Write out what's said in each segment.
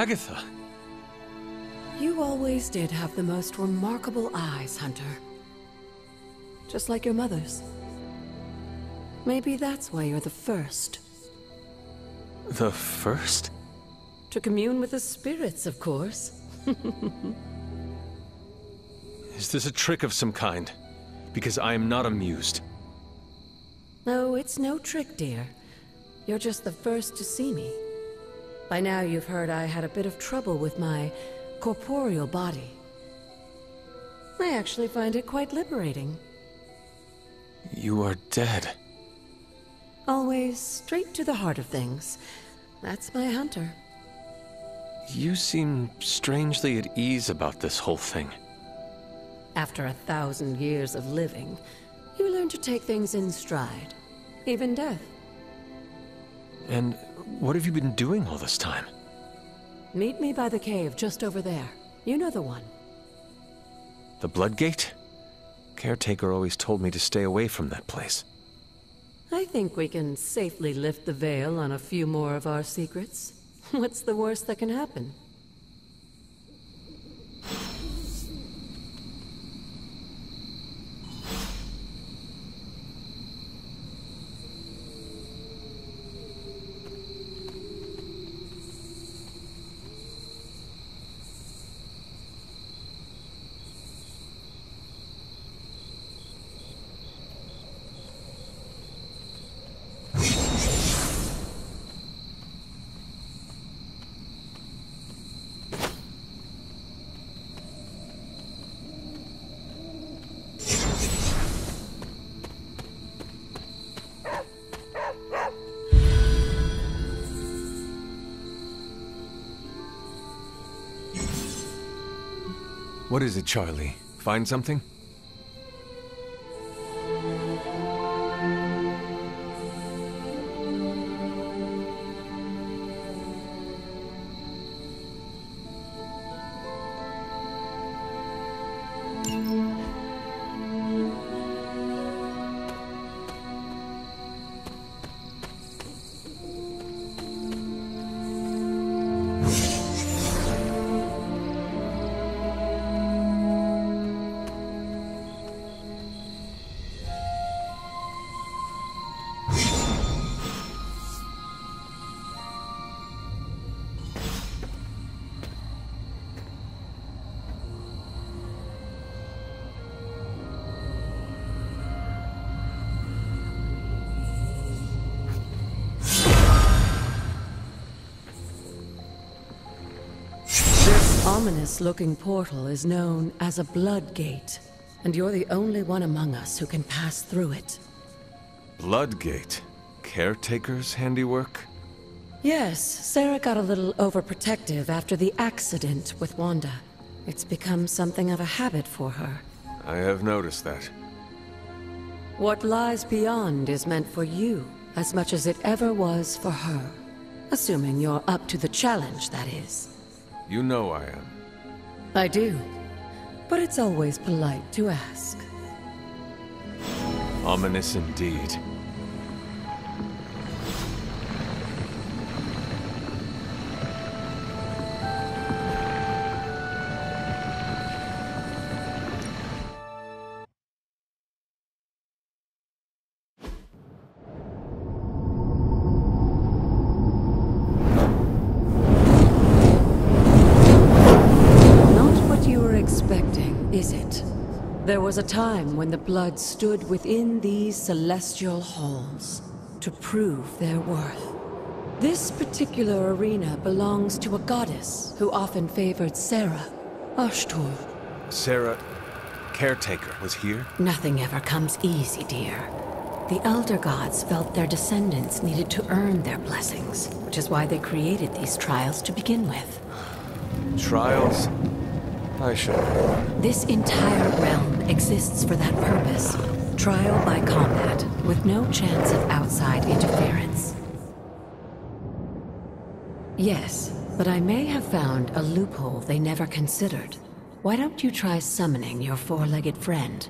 Agatha! You always did have the most remarkable eyes, Hunter. Just like your mother's. Maybe that's why you're the first. The first? To commune with the spirits, of course. Is this a trick of some kind? Because I am not amused. No, it's no trick, dear. You're just the first to see me. By now you've heard I had a bit of trouble with my corporeal body. I actually find it quite liberating. You are dead. Always straight to the heart of things. That's my hunter. You seem strangely at ease about this whole thing. After a thousand years of living, you learn to take things in stride. Even death. And what have you been doing all this time? Meet me by the cave just over there. You know the one. The Bloodgate? Caretaker always told me to stay away from that place. I think we can safely lift the veil on a few more of our secrets. What's the worst that can happen? What is it, Charlie? Find something? Ominous-looking portal is known as a Blood Gate, and you're the only one among us who can pass through it. Bloodgate? Caretaker's handiwork? Yes, Sarah got a little overprotective after the accident with Wanda. It's become something of a habit for her. I have noticed that. What lies beyond is meant for you as much as it ever was for her. Assuming you're up to the challenge, that is. You know I am. I do. But it's always polite to ask. Ominous indeed. There was a time when the blood stood within these celestial halls to prove their worth. This particular arena belongs to a goddess who often favored Sarah, Ashtur. Sarah, caretaker, was here? Nothing ever comes easy, dear. The Elder Gods felt their descendants needed to earn their blessings, which is why they created these trials to begin with. Trials? I should uh, This entire realm exists for that purpose. Trial by combat, with no chance of outside interference. Yes, but I may have found a loophole they never considered. Why don't you try summoning your four-legged friend?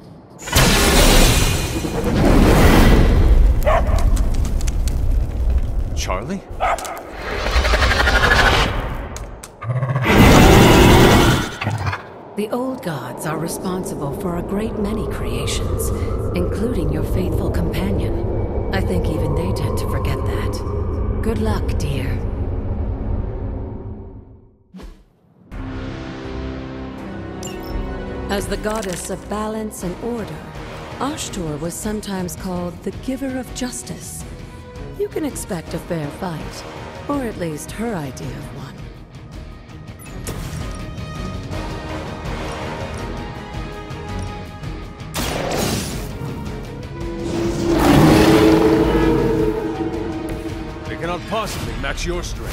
Charlie? The old gods are responsible for a great many creations, including your faithful companion. I think even they tend to forget that. Good luck, dear. As the goddess of balance and order, Ashtur was sometimes called the giver of justice. You can expect a fair fight, or at least her idea of one. Possibly match your strength.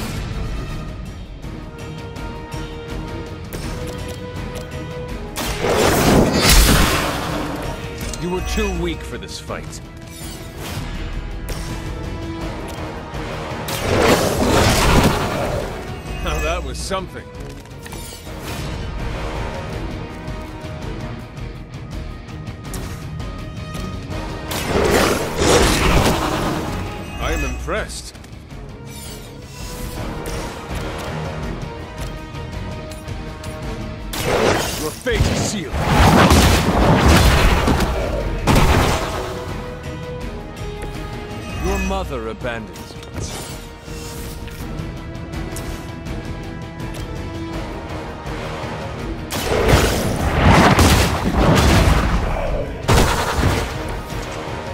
You were too weak for this fight. Now that was something. Mother abandons you.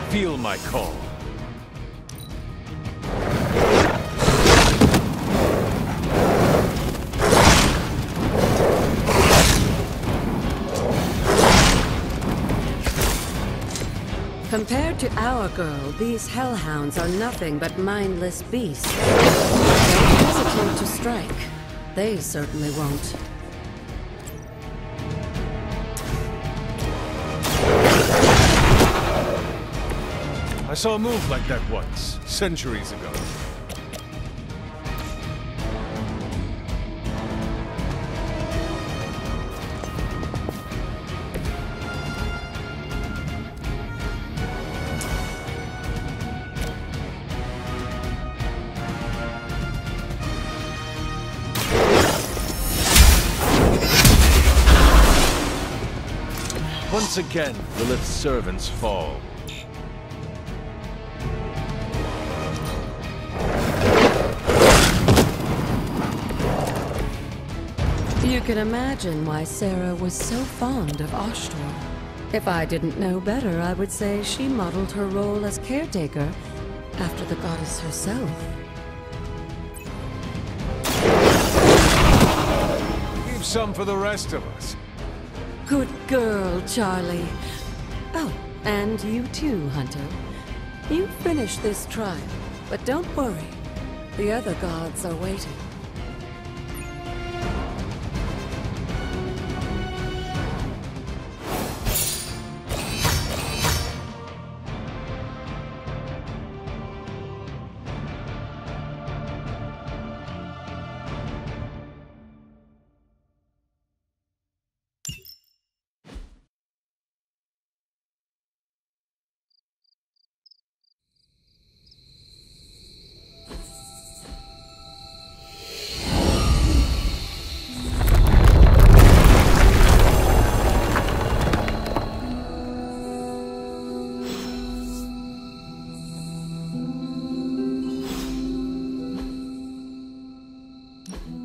Feel my call. Compared to our girl, these hellhounds are nothing but mindless beasts. Don't hesitate to strike. They certainly won't. I saw a move like that once, centuries ago. Once again, Lilith's servants fall. You can imagine why Sarah was so fond of Ashtur. If I didn't know better, I would say she modeled her role as caretaker after the goddess herself. Keep some for the rest of us. Good girl, Charlie. Oh, and you too, Hunter. You finished this trial, but don't worry. The other gods are waiting. Mm-hmm.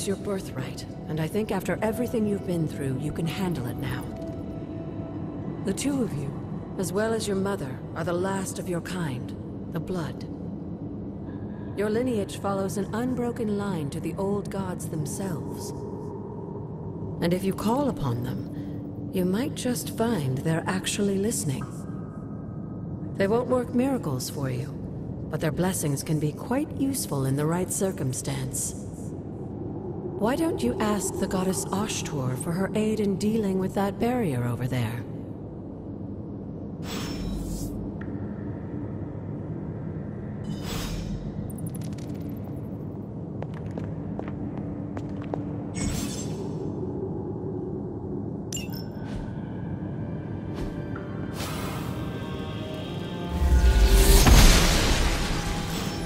It's your birthright, and I think after everything you've been through, you can handle it now. The two of you, as well as your mother, are the last of your kind, the Blood. Your lineage follows an unbroken line to the old gods themselves. And if you call upon them, you might just find they're actually listening. They won't work miracles for you, but their blessings can be quite useful in the right circumstance. Why don't you ask the goddess Ashtur for her aid in dealing with that barrier over there?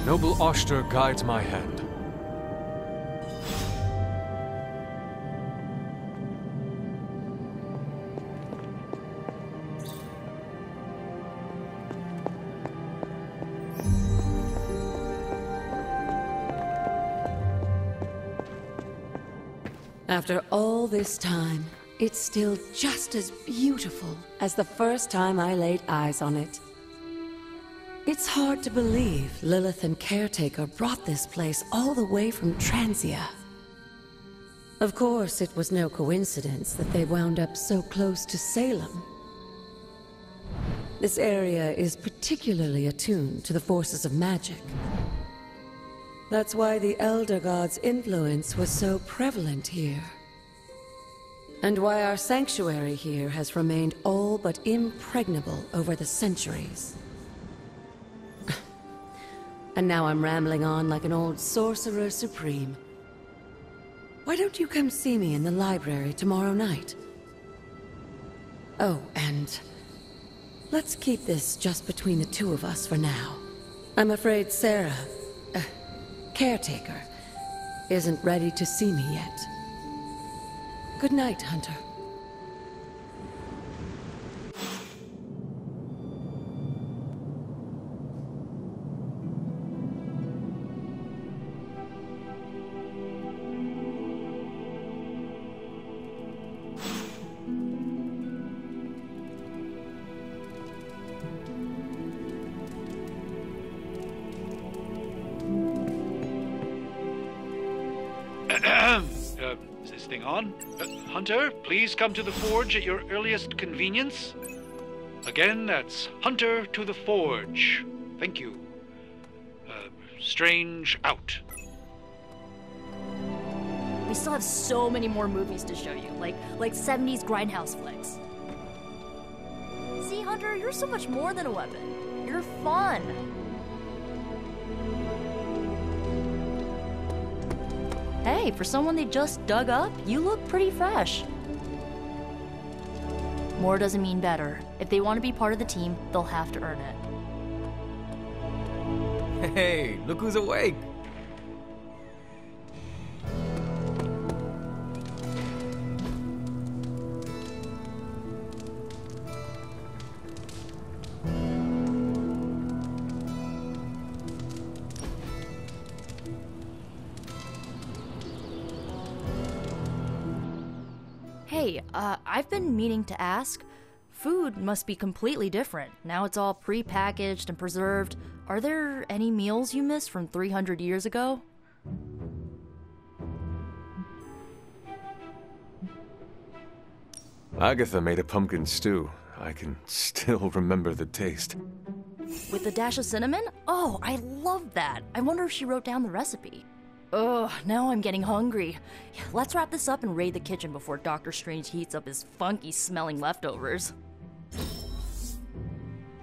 Noble Ashtur guides my hand. After all this time, it's still just as beautiful as the first time I laid eyes on it. It's hard to believe Lilith and Caretaker brought this place all the way from Transia. Of course, it was no coincidence that they wound up so close to Salem. This area is particularly attuned to the forces of magic. That's why the Elder God's influence was so prevalent here. And why our sanctuary here has remained all but impregnable over the centuries. and now I'm rambling on like an old sorcerer supreme. Why don't you come see me in the library tomorrow night? Oh, and let's keep this just between the two of us for now. I'm afraid Sarah, caretaker, isn't ready to see me yet. Good night, Hunter. Hunter, please come to the forge at your earliest convenience. Again, that's Hunter to the forge. Thank you. Uh, Strange out. We still have so many more movies to show you, like like 70s grindhouse flicks. See, Hunter, you're so much more than a weapon. You're fun. Hey, for someone they just dug up, you look pretty fresh. More doesn't mean better. If they want to be part of the team, they'll have to earn it. Hey, look who's awake! Been meaning to ask. Food must be completely different. Now it's all pre-packaged and preserved. Are there any meals you miss from 300 years ago? Agatha made a pumpkin stew. I can still remember the taste. With a dash of cinnamon? Oh, I love that. I wonder if she wrote down the recipe. Ugh, now I'm getting hungry. Let's wrap this up and raid the kitchen before Doctor Strange heats up his funky smelling leftovers.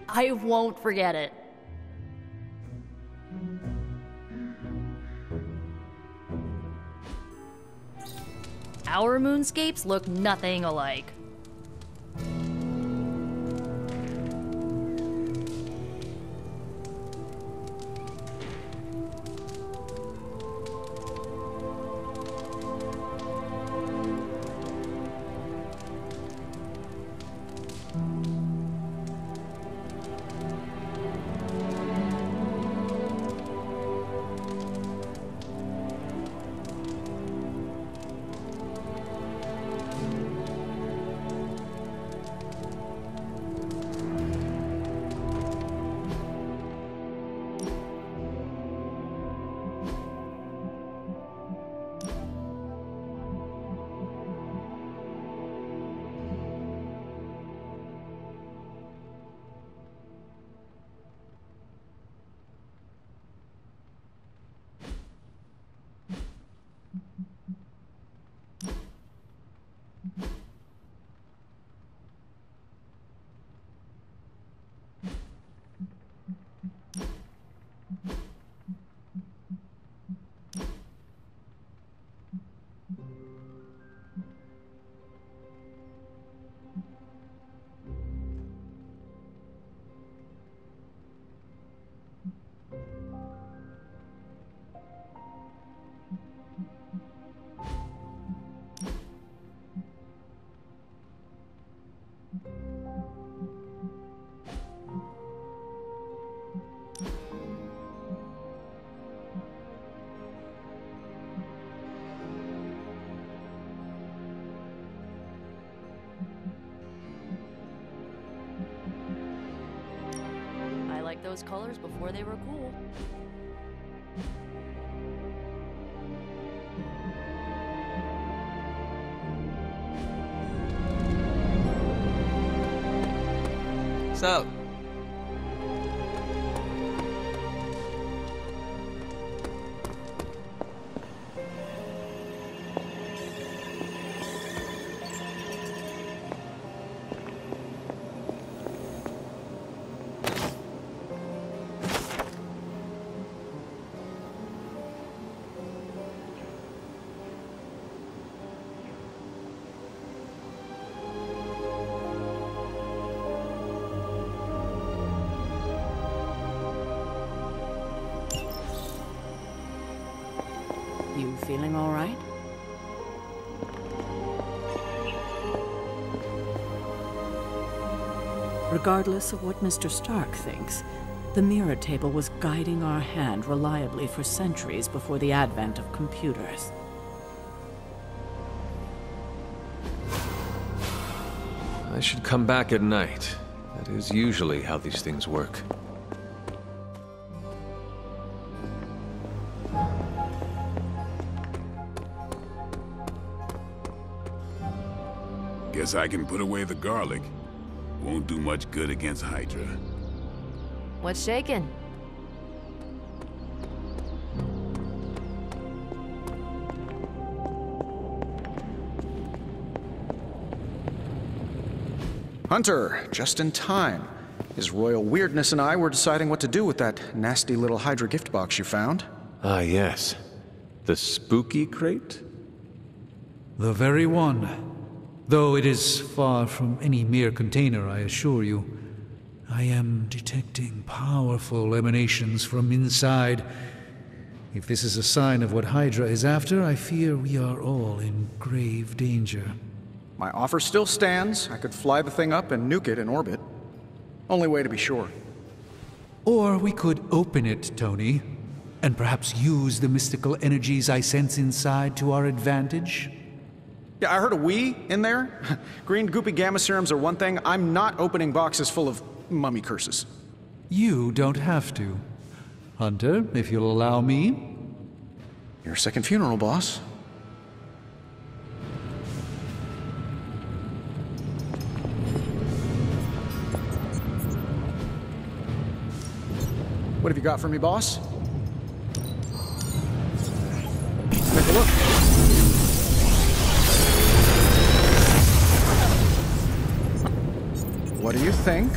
I won't forget it. Our moonscapes look nothing alike. Those colors before they were cool. What's Regardless of what Mr. Stark thinks, the mirror table was guiding our hand reliably for centuries before the advent of computers. I should come back at night. That is usually how these things work. Guess I can put away the garlic. Won't do much good against Hydra. What's shaking? Hunter, just in time. His royal weirdness and I were deciding what to do with that nasty little Hydra gift box you found. Ah, yes. The spooky crate? The very one. Though it is far from any mere container, I assure you. I am detecting powerful emanations from inside. If this is a sign of what Hydra is after, I fear we are all in grave danger. My offer still stands. I could fly the thing up and nuke it in orbit. Only way to be sure. Or we could open it, Tony, and perhaps use the mystical energies I sense inside to our advantage. Yeah, I heard a we in there. Green goopy gamma serums are one thing. I'm not opening boxes full of mummy curses. You don't have to. Hunter, if you'll allow me. Your second funeral, boss. What have you got for me, boss? Take a look. What do you think?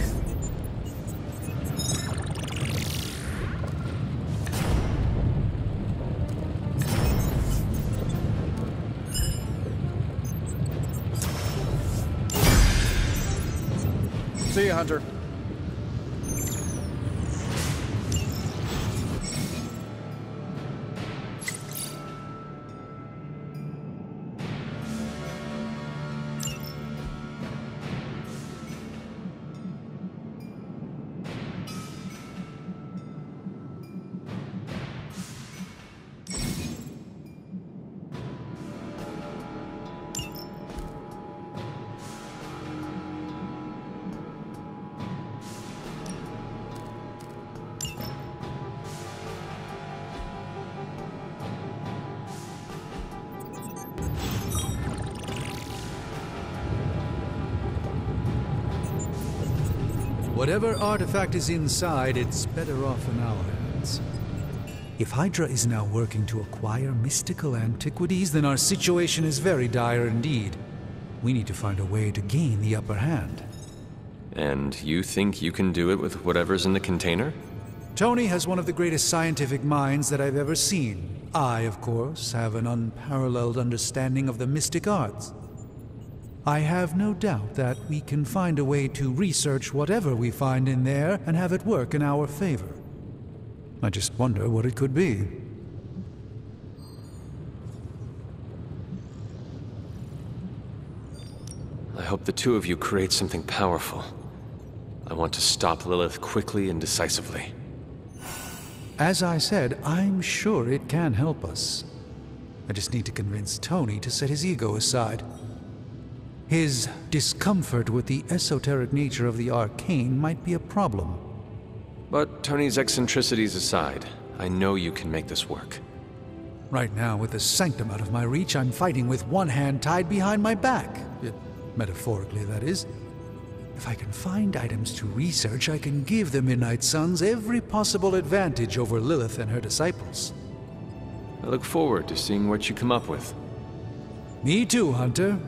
See you, Hunter. Whatever artifact is inside, it's better off in our hands. If Hydra is now working to acquire mystical antiquities, then our situation is very dire indeed. We need to find a way to gain the upper hand. And you think you can do it with whatever's in the container? Tony has one of the greatest scientific minds that I've ever seen. I, of course, have an unparalleled understanding of the mystic arts. I have no doubt that we can find a way to research whatever we find in there and have it work in our favor. I just wonder what it could be. I hope the two of you create something powerful. I want to stop Lilith quickly and decisively. As I said, I'm sure it can help us. I just need to convince Tony to set his ego aside. His discomfort with the esoteric nature of the arcane might be a problem. But Tony's eccentricities aside, I know you can make this work. Right now, with the sanctum out of my reach, I'm fighting with one hand tied behind my back. It, metaphorically, that is. If I can find items to research, I can give the Midnight Suns every possible advantage over Lilith and her disciples. I look forward to seeing what you come up with. Me too, Hunter.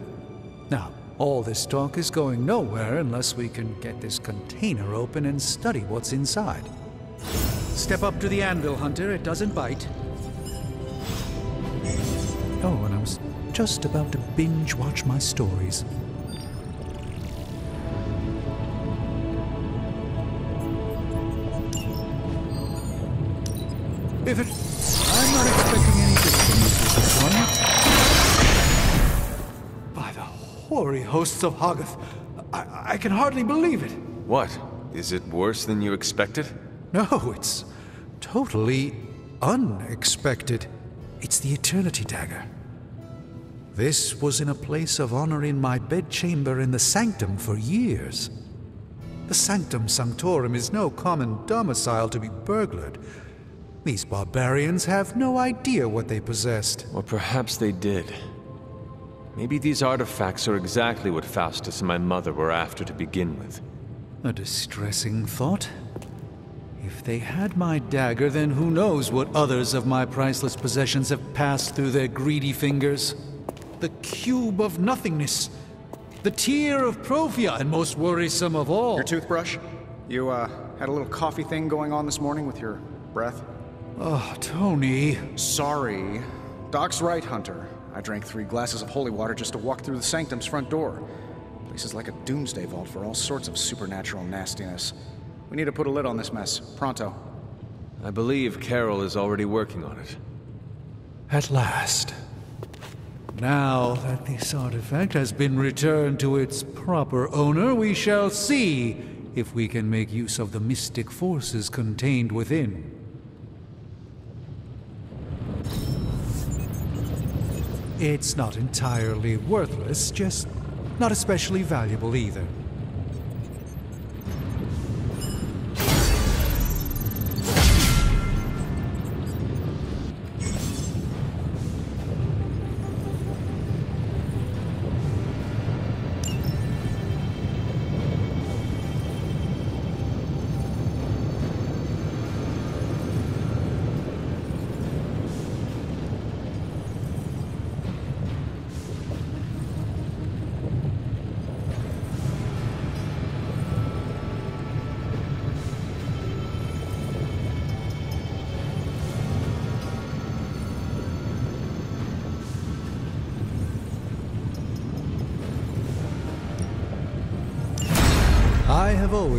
Now, all this talk is going nowhere unless we can get this container open and study what's inside. Step up to the anvil, Hunter. It doesn't bite. Oh, and I was just about to binge watch my stories. If it... hosts of Hoggoth, I, I can hardly believe it. What? Is it worse than you expected? No, it's totally unexpected. It's the Eternity Dagger. This was in a place of honor in my bedchamber in the Sanctum for years. The Sanctum Sanctorum is no common domicile to be burglared. These barbarians have no idea what they possessed. Or perhaps they did. Maybe these artifacts are exactly what Faustus and my mother were after to begin with. A distressing thought. If they had my dagger, then who knows what others of my priceless possessions have passed through their greedy fingers? The cube of nothingness. The tear of Profia, and most worrisome of all. Your toothbrush? You, uh, had a little coffee thing going on this morning with your breath? Oh, Tony. Sorry. Doc's right, Hunter. I drank three glasses of holy water just to walk through the sanctum's front door. Place is like a doomsday vault for all sorts of supernatural nastiness. We need to put a lid on this mess. Pronto. I believe Carol is already working on it. At last. Now that this artifact has been returned to its proper owner, we shall see if we can make use of the mystic forces contained within. It's not entirely worthless, just not especially valuable either.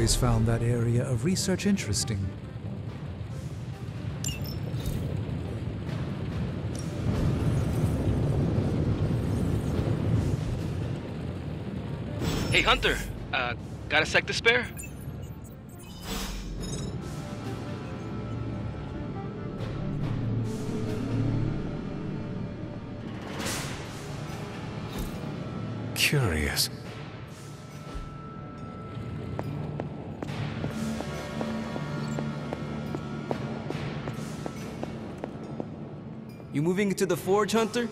Always found that area of research interesting. Hey, Hunter. Uh, got a sec to spare? Moving to the forge, Hunter?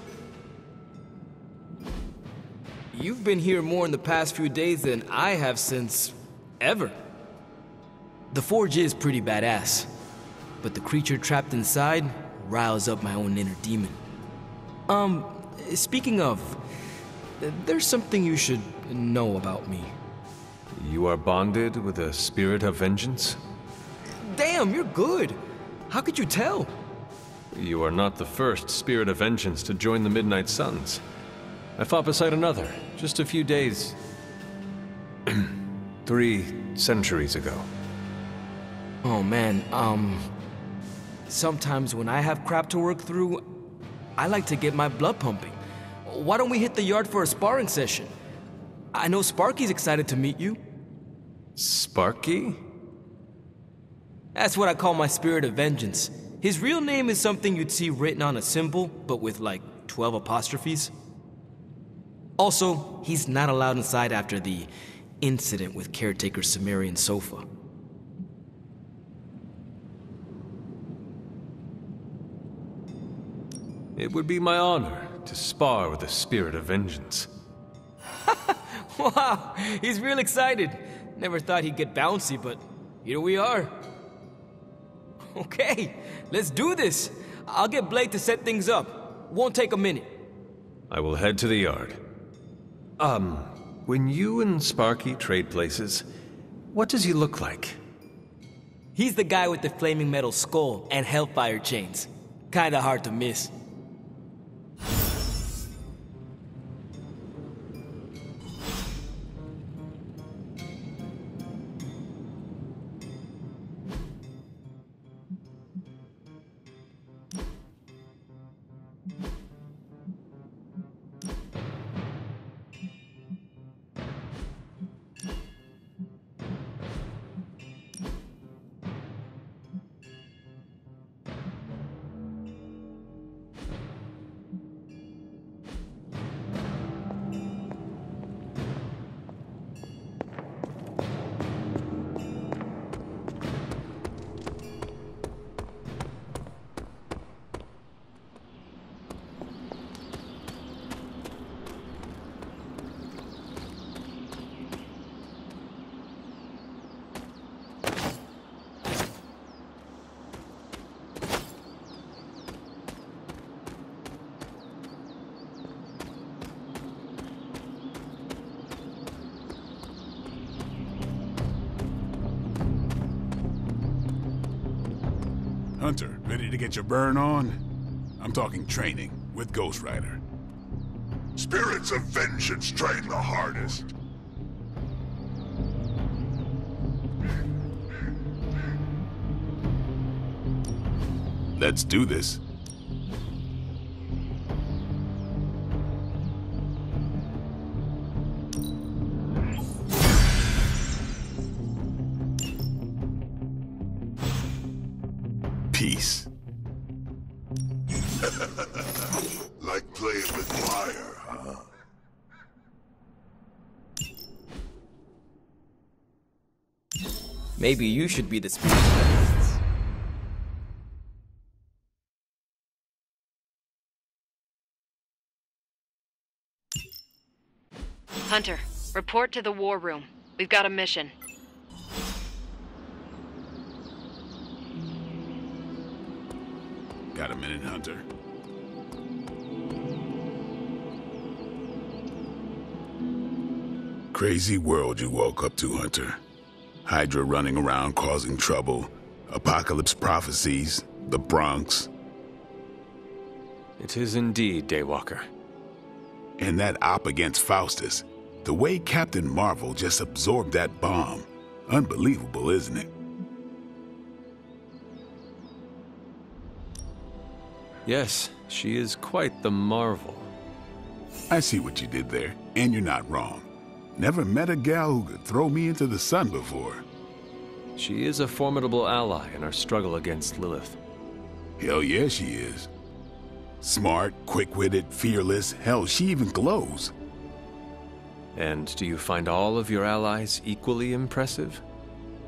You've been here more in the past few days than I have since ever. The forge is pretty badass, but the creature trapped inside riles up my own inner demon. Um, speaking of, there's something you should know about me. You are bonded with a spirit of vengeance? Damn, you're good. How could you tell? You are not the first spirit of vengeance to join the Midnight Suns. I fought beside another, just a few days. Three centuries ago. Oh man, um. Sometimes when I have crap to work through, I like to get my blood pumping. Why don't we hit the yard for a sparring session? I know Sparky's excited to meet you. Sparky? That's what I call my spirit of vengeance. His real name is something you'd see written on a symbol, but with like 12 apostrophes. Also, he's not allowed inside after the incident with caretaker Sumerian Sofa. It would be my honor to spar with the spirit of vengeance. wow, he's real excited. Never thought he'd get bouncy, but here we are. Okay, let's do this. I'll get Blade to set things up. Won't take a minute. I will head to the yard. Um, when you and Sparky trade places, what does he look like? He's the guy with the flaming metal skull and hellfire chains. Kinda hard to miss. Get your burn on? I'm talking training with Ghost Rider. Spirits of vengeance train the hardest. Let's do this. like playing with fire, huh? Maybe you should be the spirit. Hunter, report to the war room. We've got a mission. Got a minute, Hunter? Crazy world you woke up to, Hunter. Hydra running around causing trouble, apocalypse prophecies, the Bronx, It is indeed, Daywalker. and that op against Faustus. The way Captain Marvel just absorbed that bomb. Unbelievable, isn't it? Yes, she is quite the marvel. I see what you did there, and you're not wrong. Never met a gal who could throw me into the sun before. She is a formidable ally in our struggle against Lilith. Hell yeah, she is. Smart, quick-witted, fearless, hell, she even glows. And do you find all of your allies equally impressive?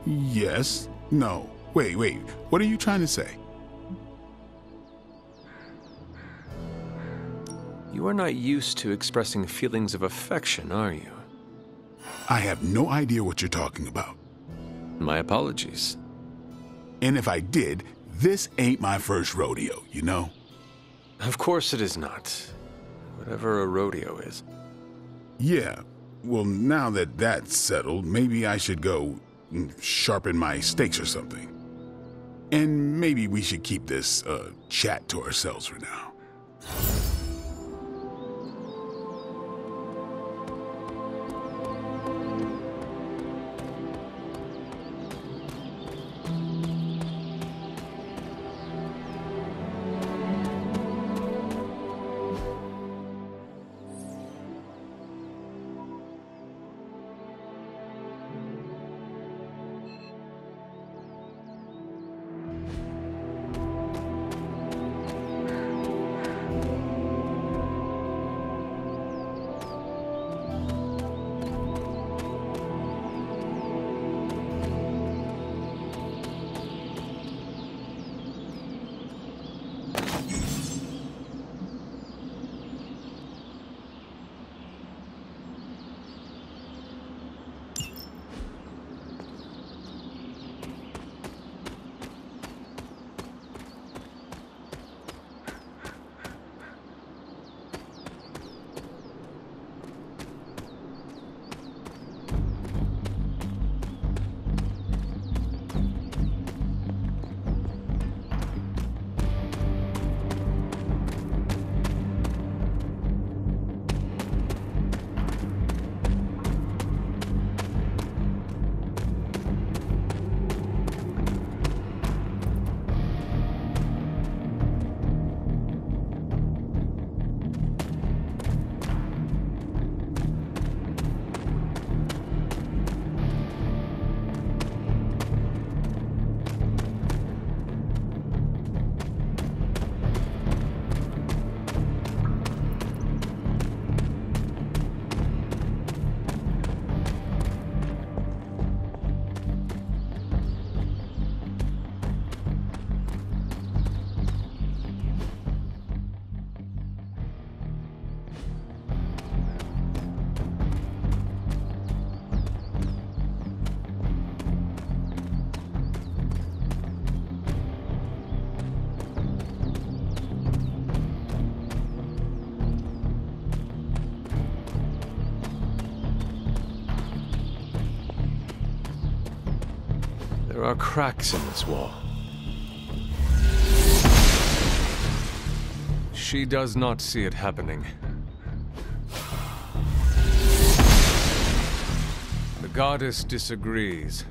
Yes. No. Wait, wait. What are you trying to say? You are not used to expressing feelings of affection, are you? I have no idea what you're talking about. My apologies. And if I did, this ain't my first rodeo, you know? Of course it is not. Whatever a rodeo is. Yeah. Well, now that that's settled, maybe I should go sharpen my stakes or something. And maybe we should keep this uh, chat to ourselves for now. Are cracks in this wall. She does not see it happening. The goddess disagrees.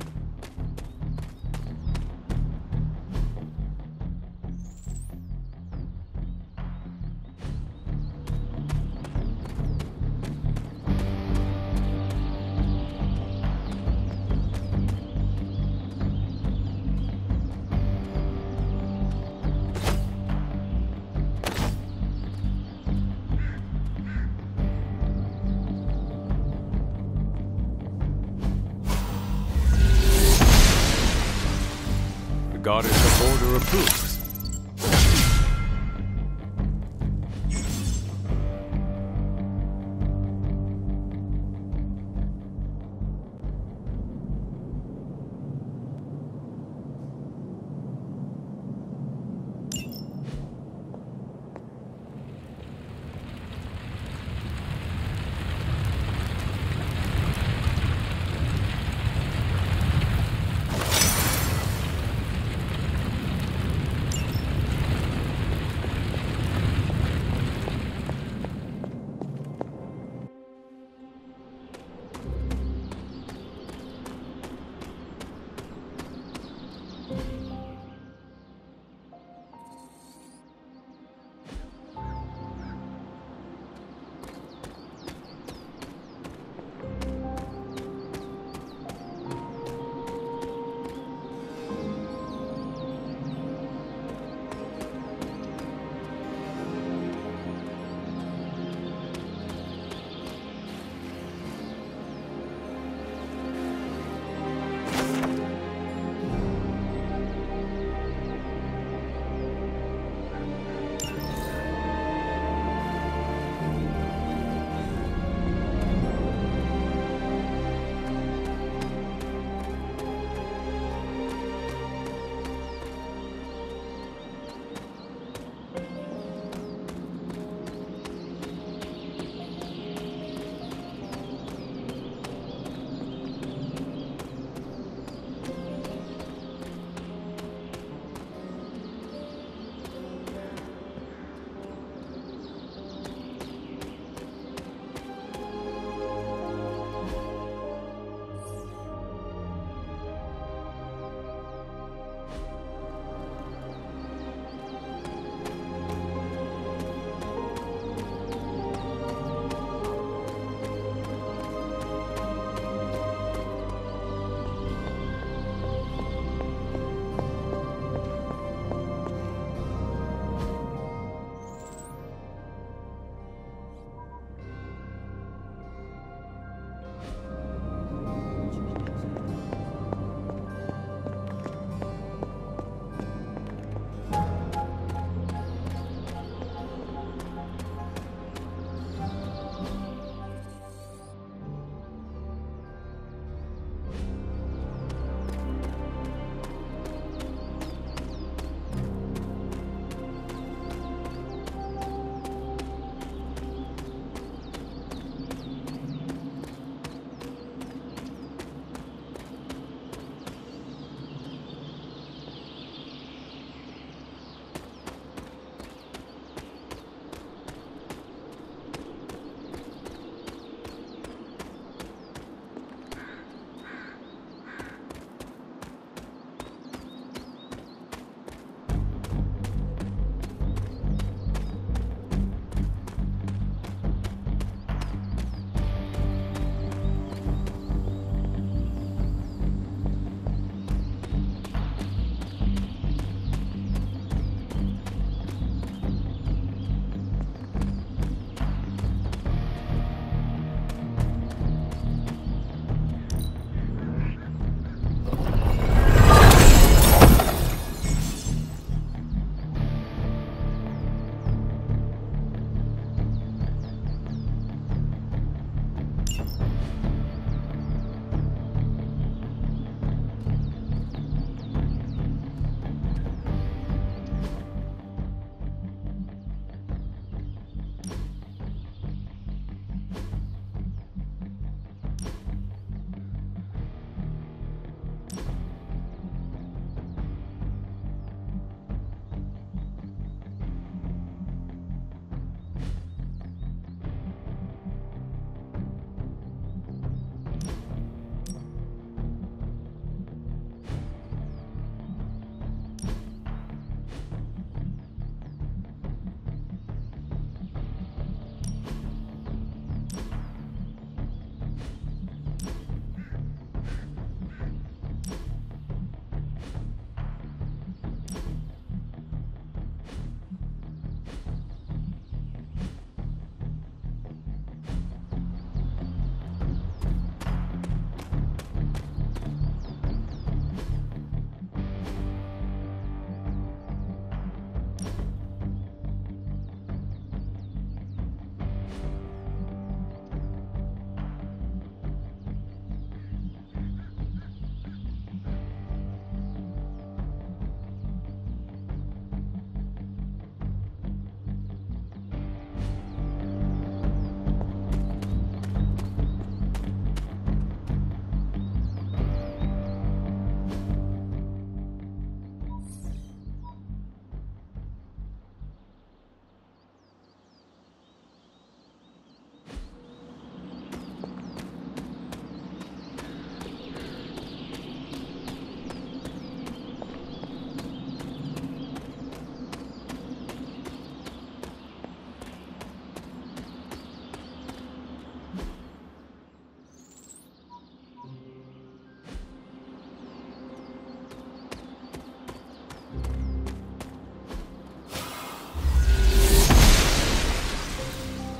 The goddess of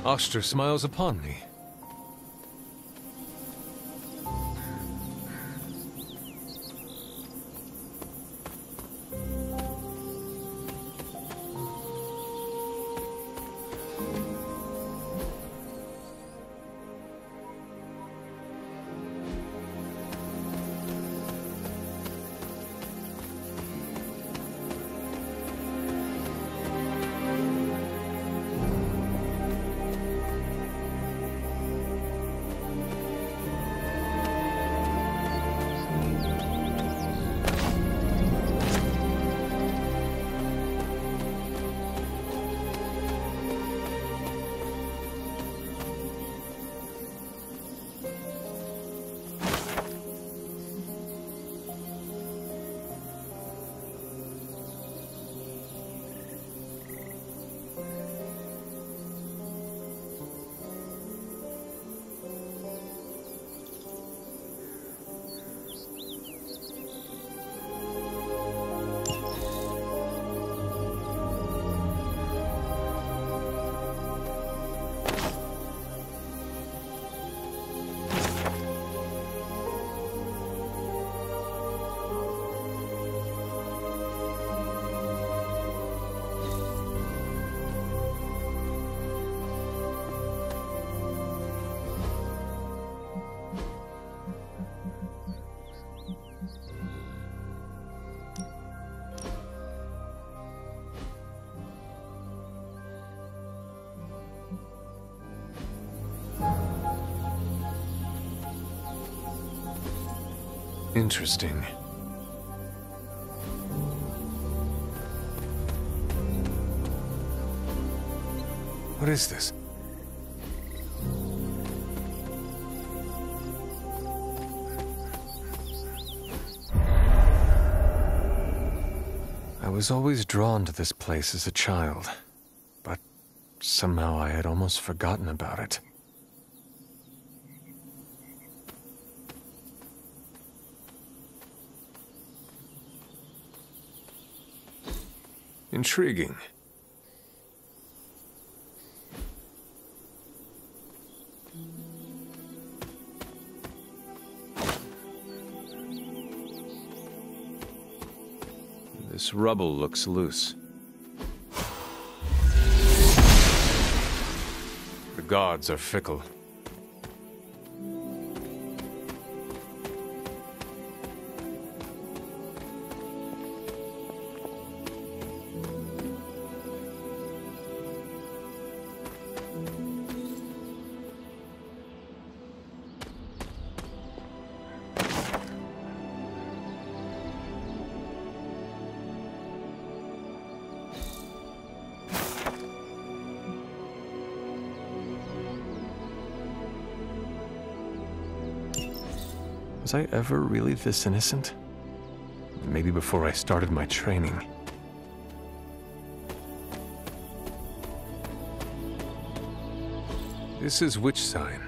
Oshtur smiles upon me. Interesting. What is this? I was always drawn to this place as a child, but somehow I had almost forgotten about it. Intriguing. This rubble looks loose. The gods are fickle. Was I ever really this innocent? Maybe before I started my training. This is which sign?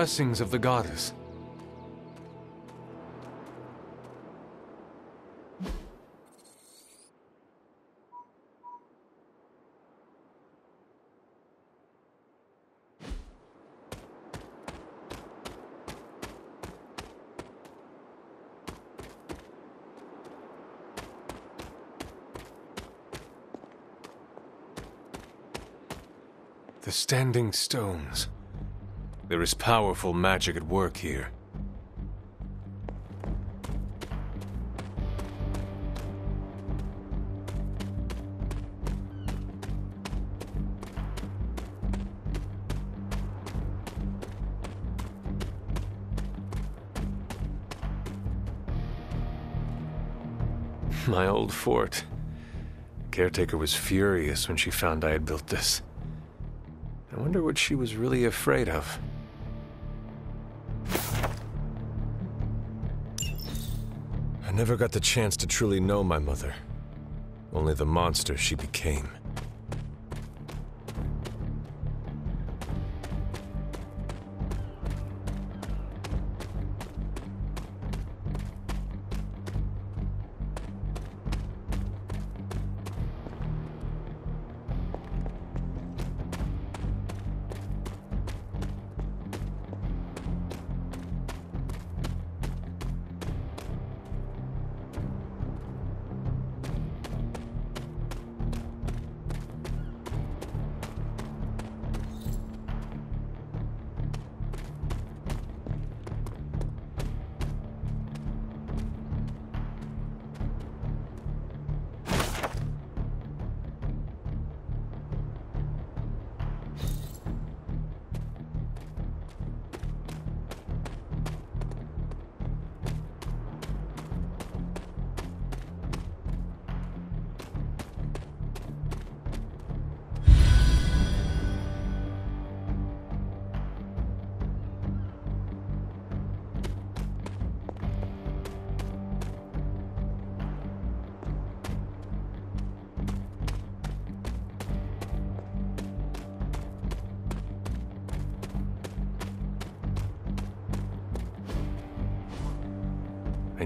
blessings of the goddess. The Standing Stones. There is powerful magic at work here. My old fort. Caretaker was furious when she found I had built this. I wonder what she was really afraid of. Never got the chance to truly know my mother. Only the monster she became.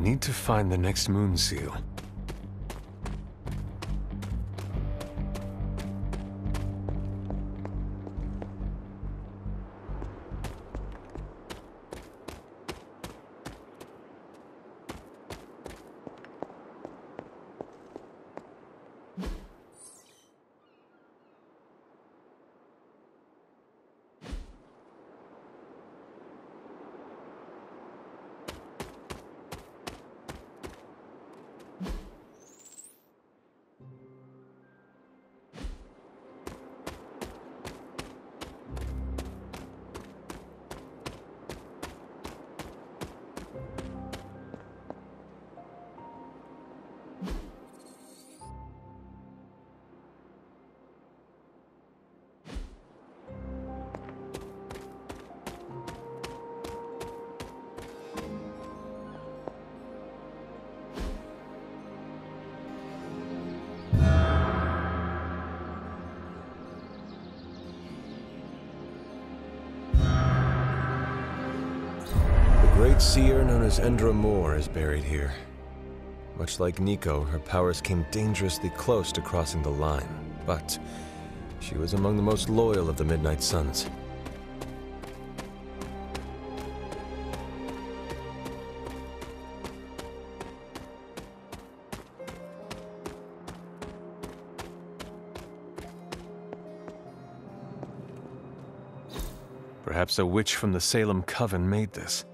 Need to find the next moon seal. Endra Moore is buried here. Much like Nico, her powers came dangerously close to crossing the line, but she was among the most loyal of the Midnight Suns. Perhaps a witch from the Salem Coven made this.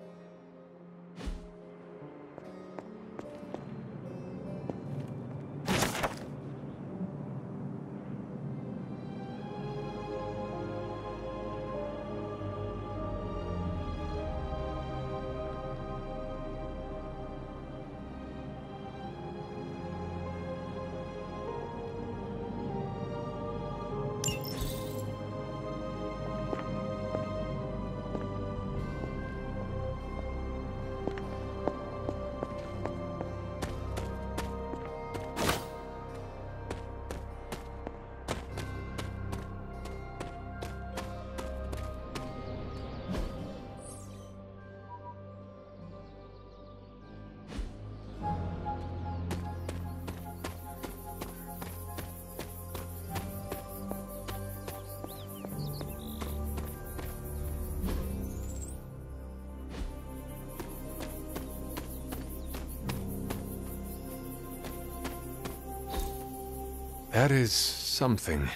That is something.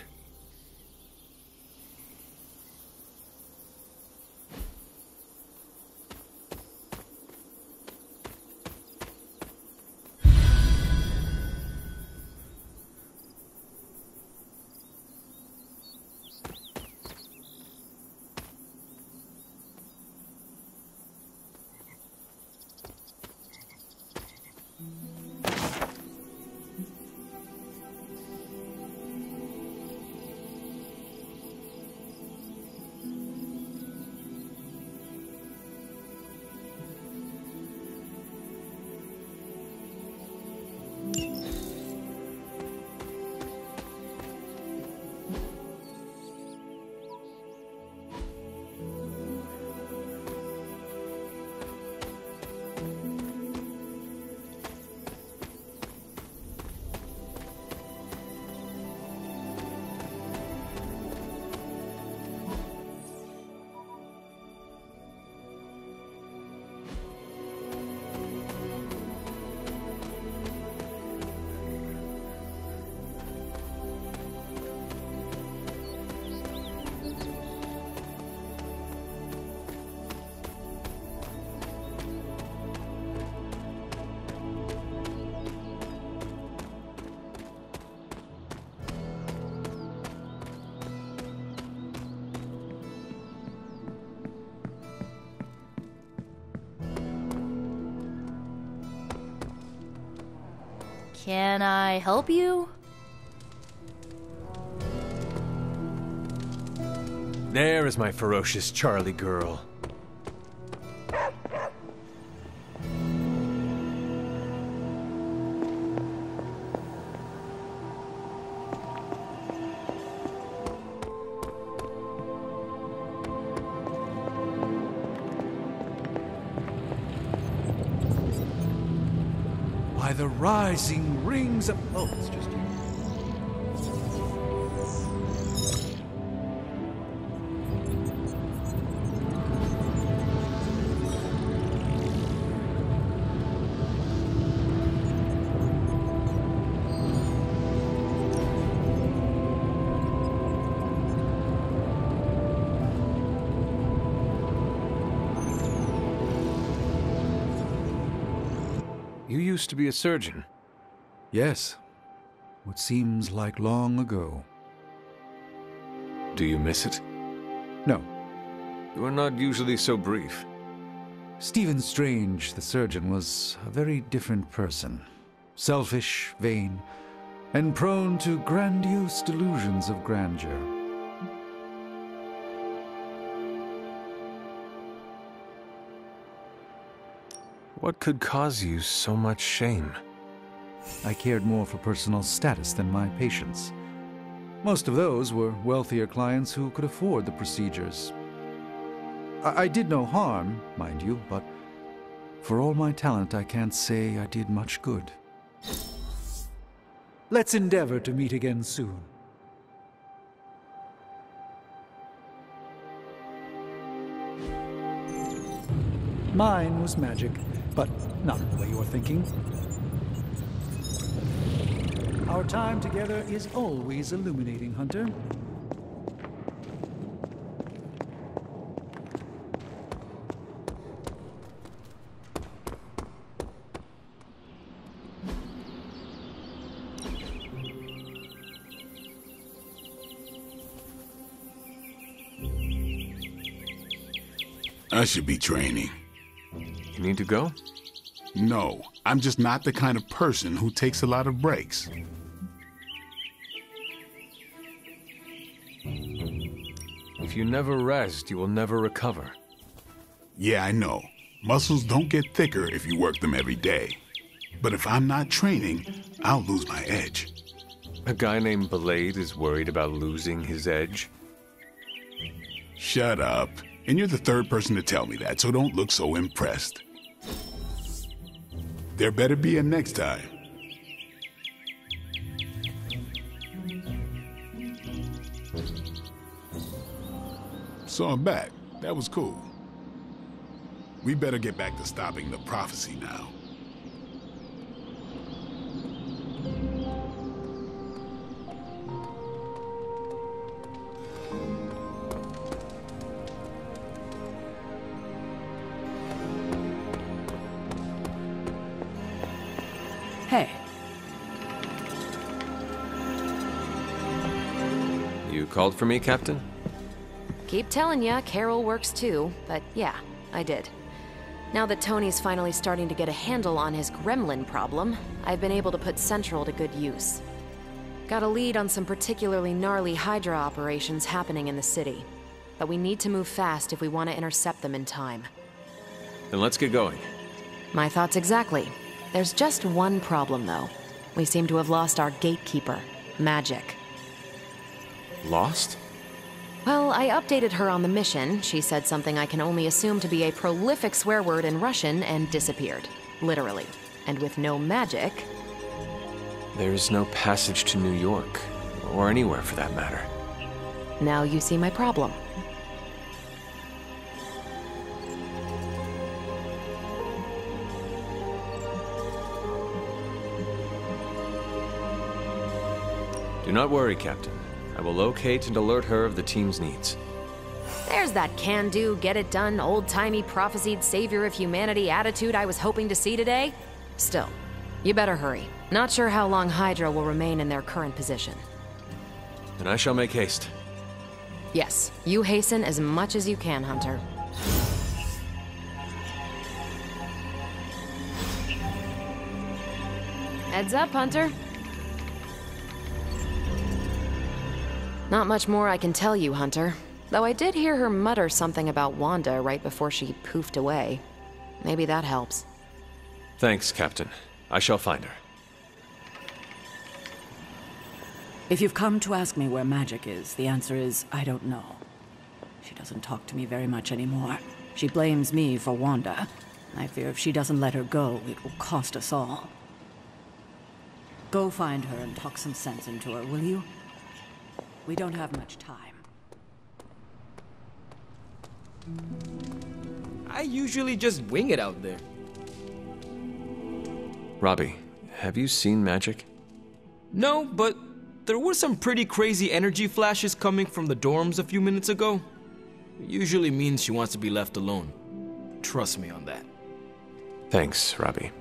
Can I help you? There is my ferocious Charlie girl. By the rising of. Oh, it's just you. You used to be a surgeon. Yes. What seems like long ago. Do you miss it? No. You are not usually so brief. Stephen Strange, the surgeon, was a very different person. Selfish, vain, and prone to grandiose delusions of grandeur. What could cause you so much shame? I cared more for personal status than my patients. Most of those were wealthier clients who could afford the procedures. I, I did no harm, mind you, but for all my talent, I can't say I did much good. Let's endeavor to meet again soon. Mine was magic, but not the way you're thinking. Our time together is always illuminating, Hunter. I should be training. You need to go? No, I'm just not the kind of person who takes a lot of breaks. If you never rest, you will never recover. Yeah, I know. Muscles don't get thicker if you work them every day. But if I'm not training, I'll lose my edge. A guy named Blade is worried about losing his edge. Shut up. And you're the third person to tell me that, so don't look so impressed. There better be a next time. So I'm back. That was cool. We better get back to stopping the prophecy now. Called for me, Captain? Keep telling ya, Carol works too, but yeah, I did. Now that Tony's finally starting to get a handle on his gremlin problem, I've been able to put Central to good use. Got a lead on some particularly gnarly Hydra operations happening in the city. But we need to move fast if we want to intercept them in time. Then let's get going. My thoughts exactly. There's just one problem, though. We seem to have lost our gatekeeper, Magik. Lost? Well, I updated her on the mission. She said something I can only assume to be a prolific swear word in Russian and disappeared. Literally. And with no Magik, There's no passage to New York, or anywhere for that matter. now you see my problem. Do not worry, Captain. Will locate and alert her of the team's needs. There's that can do, get it done, old timey prophesied savior of humanity attitude I was hoping to see today. Still, you better hurry. Not sure how long Hydra will remain in their current position. Then I shall make haste. Yes, you hasten as much as you can, Hunter. Heads up, Hunter. Not much more I can tell you, Hunter. Though I did hear her mutter something about Wanda right before she poofed away. Maybe that helps. Thanks, Captain. I shall find her. If you've come to ask me where Magik is, the answer is I don't know. She doesn't talk to me very much anymore. She blames me for Wanda. I fear if she doesn't let her go, it will cost us all. Go find her and talk some sense into her, will you? We don't have much time. I usually just wing it out there. Robbie, have you seen Magik? No, but there were some pretty crazy energy flashes coming from the dorms a few minutes ago. It usually means she wants to be left alone. Trust me on that. Thanks, Robbie.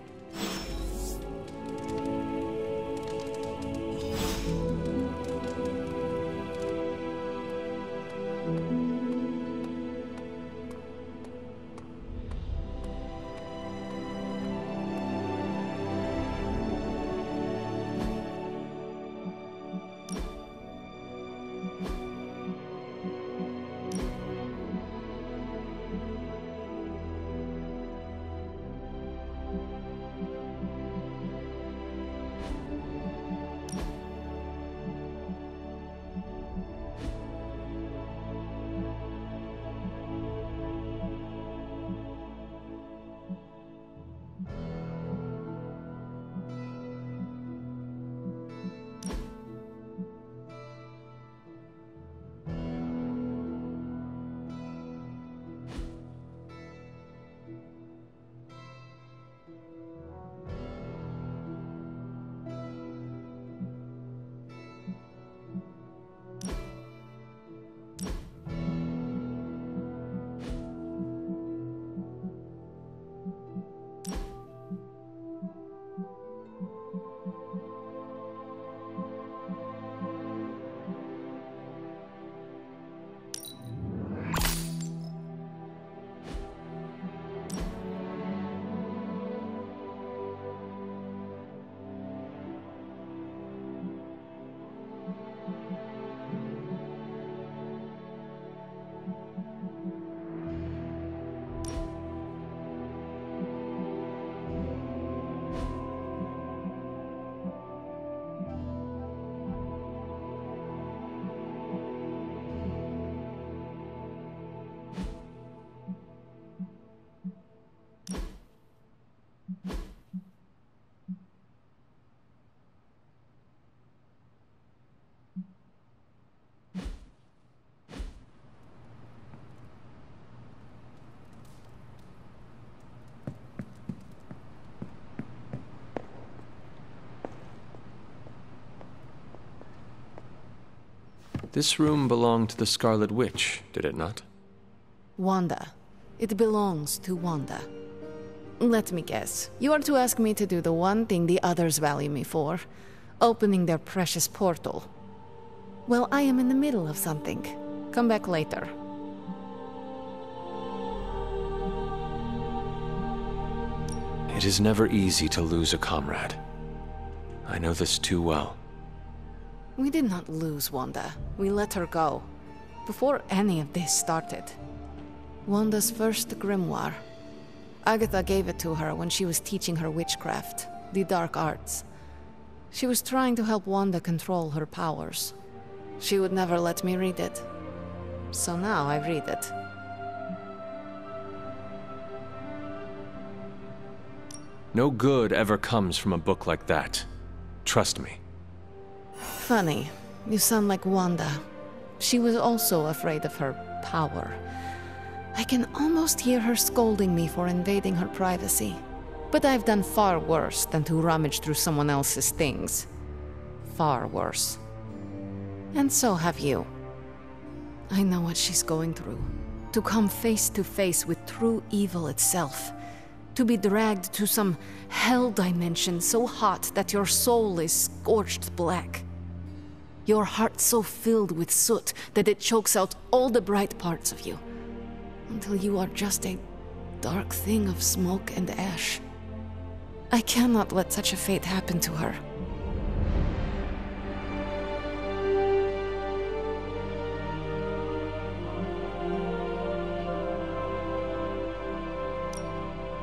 This room belonged to the Scarlet Witch, did it not? Wanda. It belongs to Wanda. Let me guess. You are to ask me to do the one thing the others value me for opening their precious portal. Well, I am in the middle of something. Come back later. It is never easy to lose a comrade. I know this too well. We did not lose Wanda. We let her go. Before any of this started. Wanda's first grimoire. Agatha gave it to her when she was teaching her witchcraft, the dark arts. She was trying to help Wanda control her powers. She would never let me read it. So now I read it. No good ever comes from a book like that. Trust me. Funny. You sound like Wanda. She was also afraid of her power. I can almost hear her scolding me for invading her privacy. But I've done far worse than to rummage through someone else's things. Far worse. And so have you. I know what she's going through. To come face to face with true evil itself. To be dragged to some hell dimension so hot that your soul is scorched black. Your heart so filled with soot that it chokes out all the bright parts of you. Until you are just a dark thing of smoke and ash. I cannot let such a fate happen to her.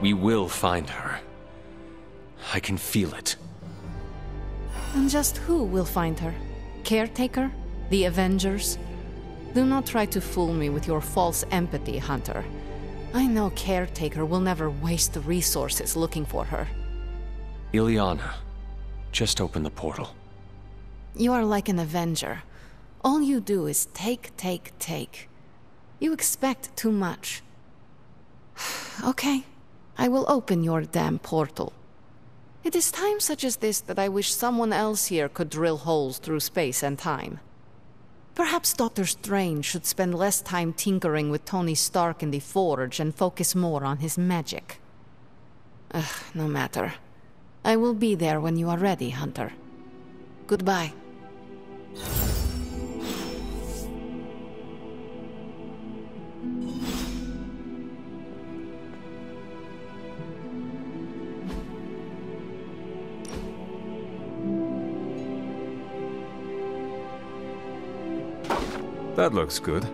We will find her. I can feel it. And just who will find her? Caretaker? The Avengers? Do not try to fool me with your false empathy, Hunter. I know Caretaker will never waste the resources looking for her. Illyana, just open the portal. You are like an Avenger. All you do is take, take, take. You expect too much. okay, I will open your damn portal. It is times such as this that I wish someone else here could drill holes through space and time. Perhaps Doctor Strange should spend less time tinkering with Tony Stark in the Forge and focus more on his magic. Ugh, no matter. I will be there when you are ready, Hunter. Goodbye. That looks good.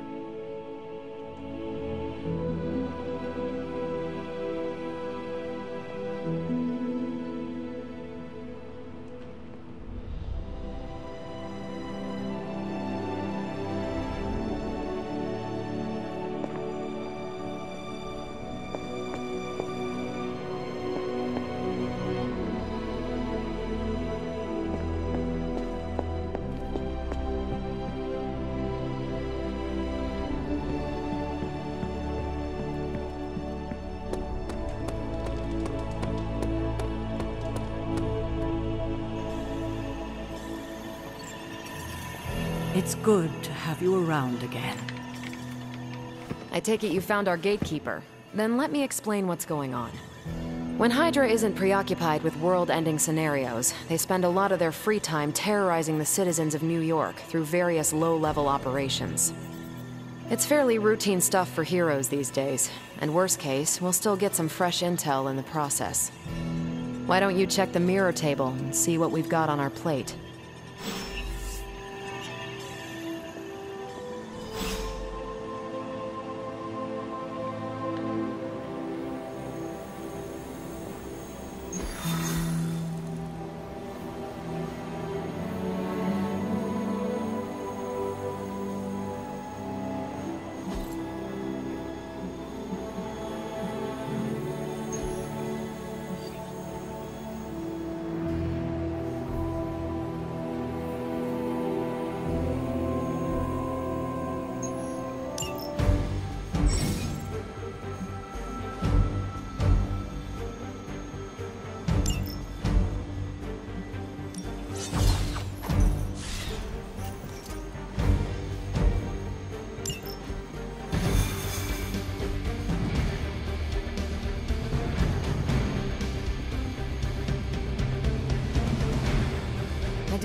Good to have you around again. I take it you found our gatekeeper. Then let me explain what's going on. When Hydra isn't preoccupied with world-ending scenarios, they spend a lot of their free time terrorizing the citizens of New York through various low-level operations. It's fairly routine stuff for heroes these days, and worst case, we'll still get some fresh intel in the process. Why don't you check the mirror table and see what we've got on our plate?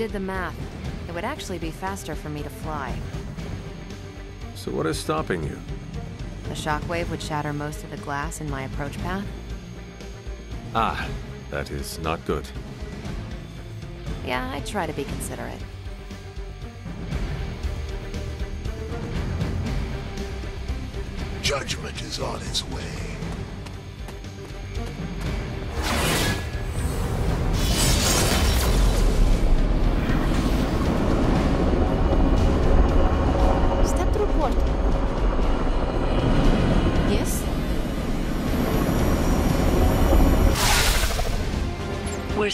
Did the math. It would actually be faster for me to fly. So what is stopping you? The shockwave would shatter most of the glass in my approach path. Ah, that is not good. Yeah, I try to be considerate. Judgment is on its way.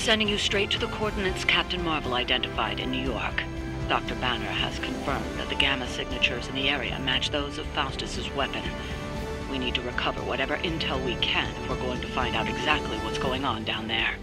Sending you straight to the coordinates Captain Marvel identified in New York. Dr. Banner has confirmed that the gamma signatures in the area match those of Faustus's weapon. We need to recover whatever intel we can if we're going to find out exactly what's going on down there.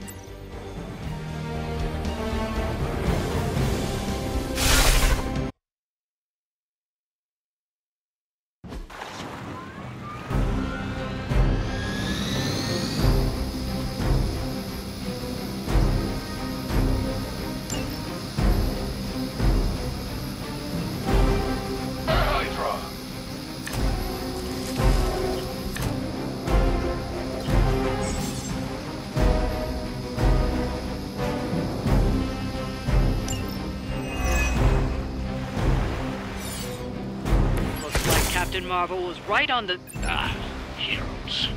Marvel was right on the. Ah, heroes.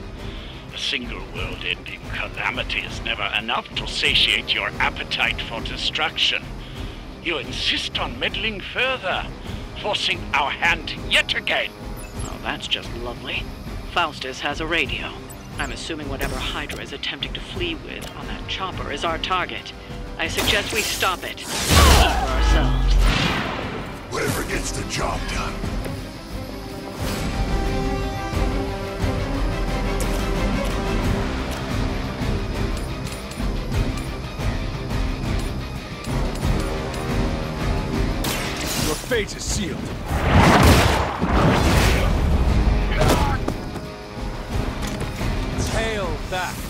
A single world ending calamity is never enough to satiate your appetite for destruction. You insist on meddling further, forcing our hand yet again. Oh, that's just lovely. Faustus has a radio. I'm assuming whatever Hydra is attempting to flee with on that chopper is our target. I suggest we stop it. For ourselves. Whatever gets the job done. Fate is sealed. Tail back.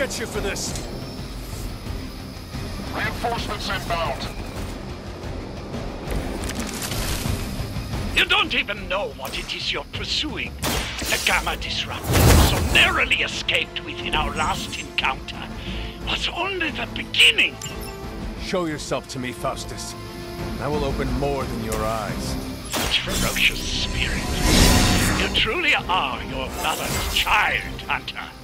Get you for this. Reinforcements inbound. You don't even know what it is you're pursuing. The Gamma Disruptor, so narrowly escaped within our last encounter, was only the beginning. Show yourself to me, Faustus. I will open more than your eyes. Such ferocious spirit. You truly are your mother's child, Hunter.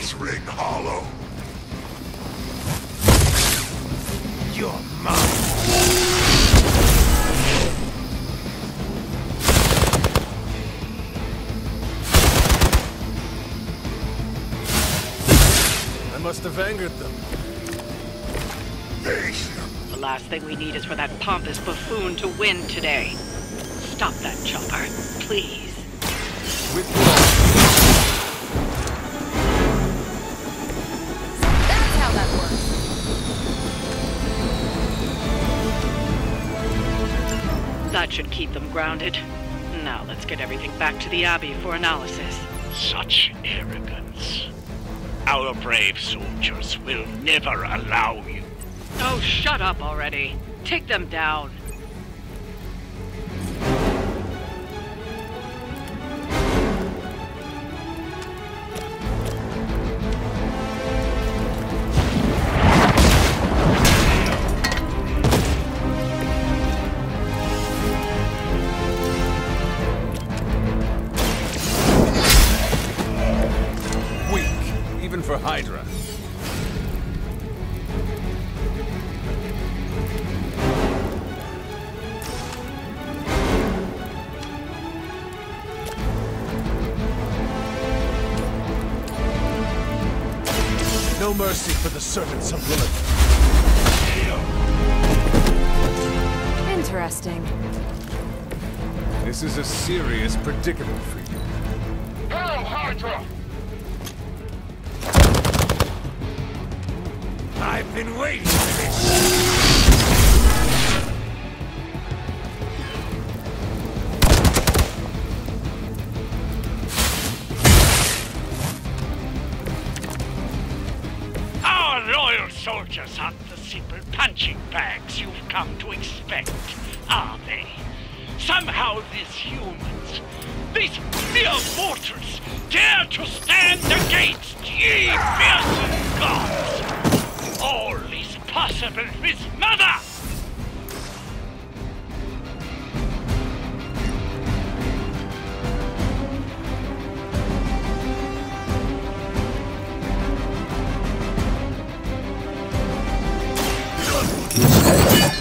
Strikes ring hollow. You're mine. I must have angered them. The last thing we need is for that pompous buffoon to win today. Stop that chopper, please. That's should keep them grounded. Now let's get everything back to the Abbey for analysis. Such arrogance. Our brave soldiers will never allow you. Oh, shut up already. Take them down. The Let's go.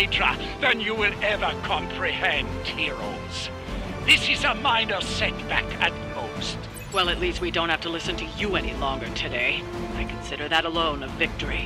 Hydra than you will ever comprehend, heroes. This is a minor setback at most. Well, at least we don't have to listen to you any longer today. I consider that alone a victory.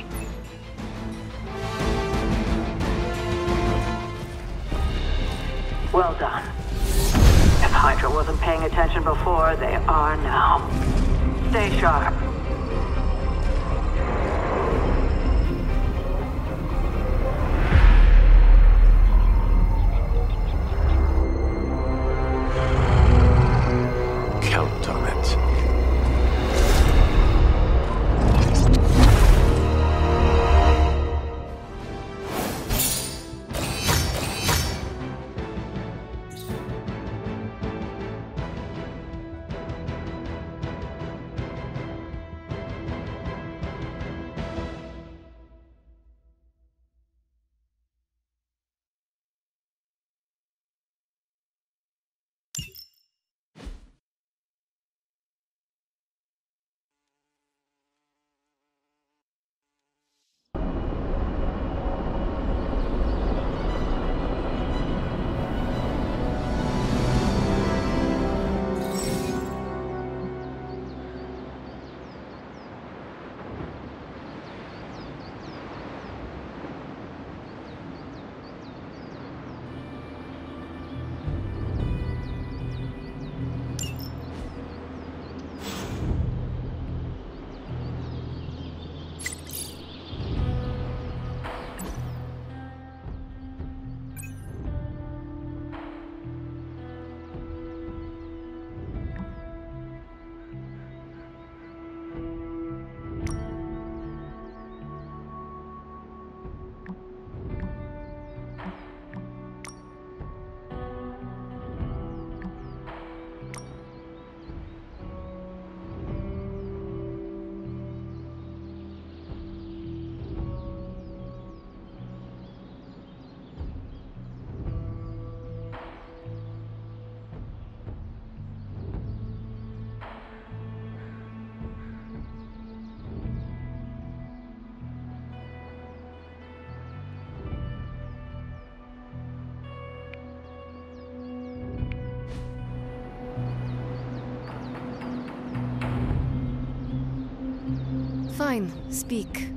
Fine, speak.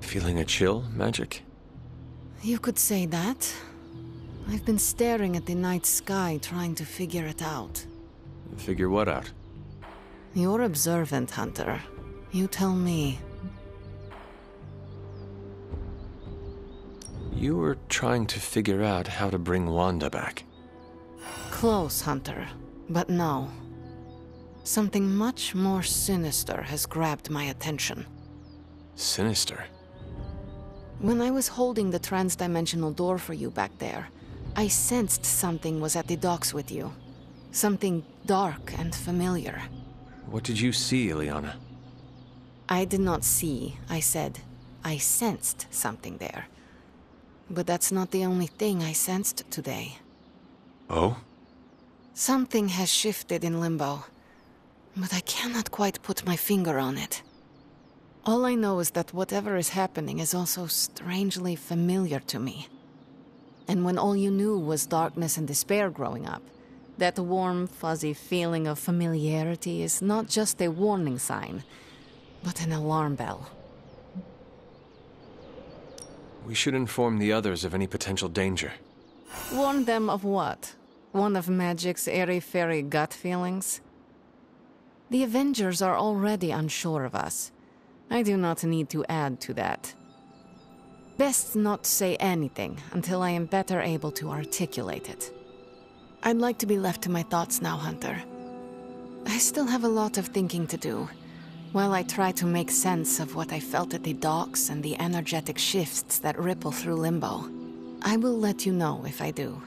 Feeling a chill, Magik? You could say that. I've been staring at the night sky trying to figure it out. Figure what out? You're observant, Hunter. You tell me. You were trying to figure out how to bring Wanda back. Close, Hunter. But no. Something much more sinister has grabbed my attention. Sinister? When I was holding the transdimensional door for you back there, I sensed something was at the docks with you. Something dark and familiar. What did you see, Illyana? I did not see, I said. I sensed something there. But that's not the only thing I sensed today. Oh? Something has shifted in Limbo, but I cannot quite put my finger on it. All I know is that whatever is happening is also strangely familiar to me. And when all you knew was darkness and despair growing up, that warm, fuzzy feeling of familiarity is not just a warning sign, but an alarm bell. We should inform the others of any potential danger. Warn them of what? One of Magik's airy-fairy gut feelings? The Avengers are already unsure of us. I do not need to add to that. Best not say anything until I am better able to articulate it. I'd like to be left to my thoughts now, Hunter. I still have a lot of thinking to do, while I try to make sense of what I felt at the docks and the energetic shifts that ripple through Limbo. I will let you know if I do.